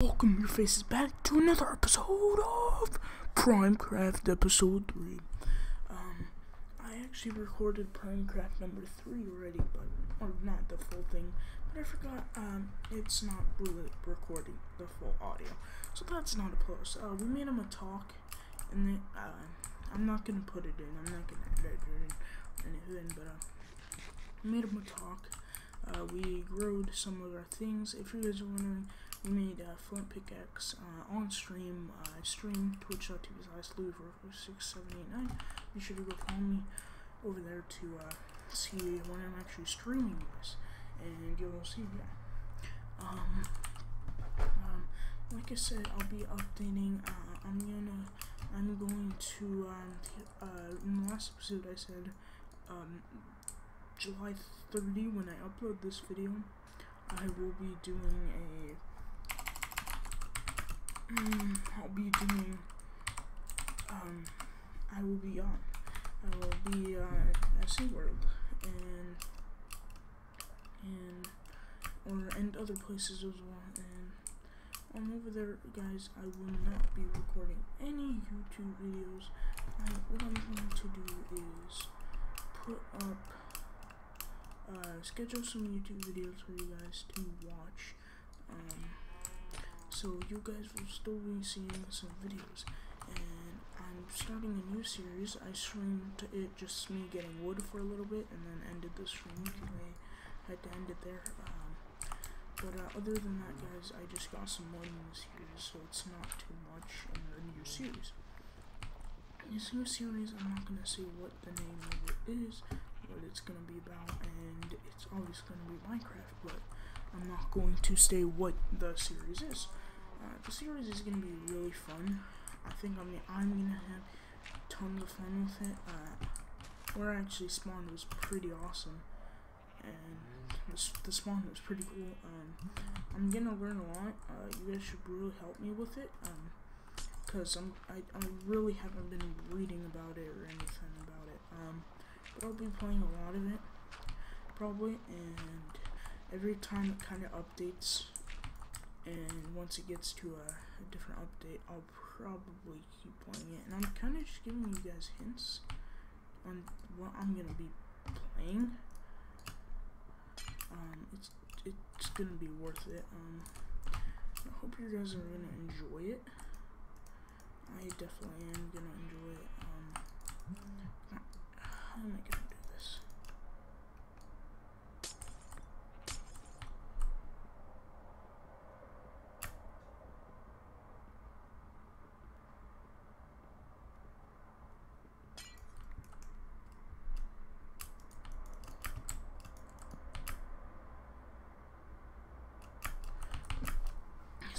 Welcome your faces back to another episode of Primecraft episode 3. Um, I actually recorded Primecraft number 3 already, but, or not the full thing, but I forgot, um, it's not really recording the full audio, so that's not a plus. Uh, we made him a talk, and then, uh, I'm not gonna put it in, I'm not gonna edit it in anything, but, uh, made him a talk. Uh, we growed some of our things. If you guys are wondering, we made a flint pickaxe uh, on stream. Uh, stream twitch.tv slash louis6789. Be sure to go follow me over there to uh, see when I'm actually streaming this. And you'll see, yeah. Um, um, like I said, I'll be updating. Uh, I'm gonna, I'm going to, um, uh, in the last episode I said, um, July 30 when I upload this video, I will be doing a Mm, I'll be doing, um, I will be on, I will be uh, at SeaWorld and, and, or, and other places as well, and I'm over there, guys, I will not be recording any YouTube videos, I, what I'm going to do is put up, uh, schedule some YouTube videos for you guys to watch, um, so you guys will still be seeing some videos. And I'm starting a new series. I streamed it just me getting wood for a little bit and then ended the stream I had to end it there. Um, but uh, other than that guys I just got some wood in the series so it's not too much in the new series. This new series I'm not gonna say what the name of it is what it's gonna be about and it's always gonna be Minecraft but I'm not going to say what the series is. Uh, the series is gonna be really fun. I think I'm I'm gonna have tons of fun with it. Uh, where I actually spawned was pretty awesome, and the, the spawn was pretty cool. Um, I'm gonna learn a lot. Uh, you guys should really help me with it. Um, cause I'm I, I really haven't been reading about it or anything about it. Um, but I'll be playing a lot of it probably, and every time it kind of updates and once it gets to a, a, different update I'll probably keep playing it. And I'm kind of just giving you guys hints on what I'm gonna be playing. Um, it's it's gonna be worth it. Um, I hope you guys are gonna enjoy it. I definitely am gonna enjoy it. Um, how am I gonna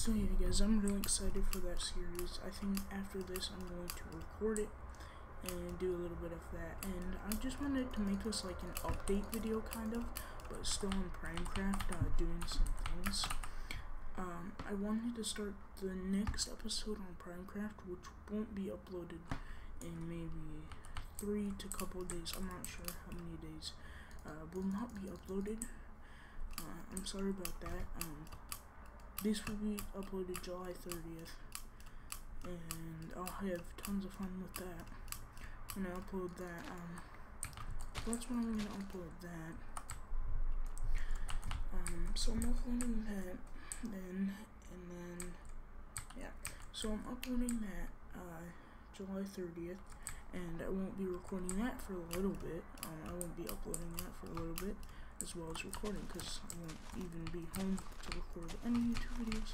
So yeah guys, I'm really excited for that series. I think after this I'm going to record it and do a little bit of that. And I just wanted to make this like an update video kind of, but still in Primecraft, uh, doing some things. Um, I wanted to start the next episode on Primecraft, which won't be uploaded in maybe three to couple days. I'm not sure how many days. Uh, will not be uploaded. Uh, I'm sorry about that. Um, this will be uploaded July 30th, and I'll have tons of fun with that when I upload that. Um, that's when I'm gonna upload that. Um, so I'm uploading that then, and then, yeah. So I'm uploading that uh, July 30th, and I won't be recording that for a little bit. Um, I won't be uploading that for a little bit as well as recording because I won't even be home to record any YouTube videos.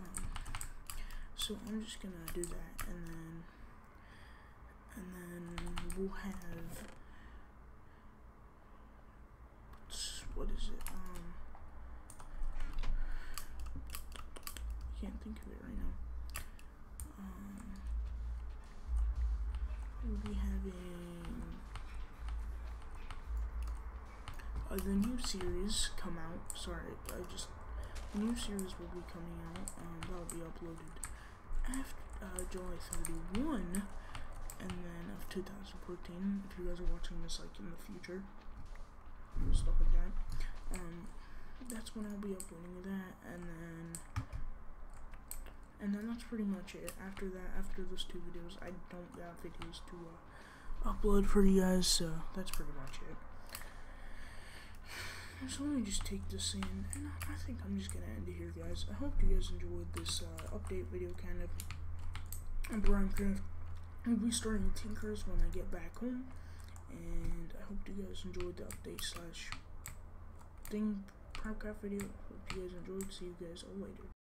Um, so I'm just gonna do that and then and then we'll have what is it? Um, I can't think of it right now. Um, we'll be having uh, the new series come out. Sorry, I just the new series will be coming out. Um, that will be uploaded after uh, July 31, and then of 2014. If you guys are watching this like in the future, stuff like that. Um, that's when I'll be uploading that, and then and then that's pretty much it. After that, after those two videos, I don't have videos to uh, upload for you guys, so that's pretty much it. So let me just take this in, and I think I'm just gonna end it here, guys. I hope you guys enjoyed this uh, update video, kind of. And Primecraft will be starting Tinkers when I get back home, and I hope you guys enjoyed the update slash thing Minecraft video. Hope you guys enjoyed. See you guys all later.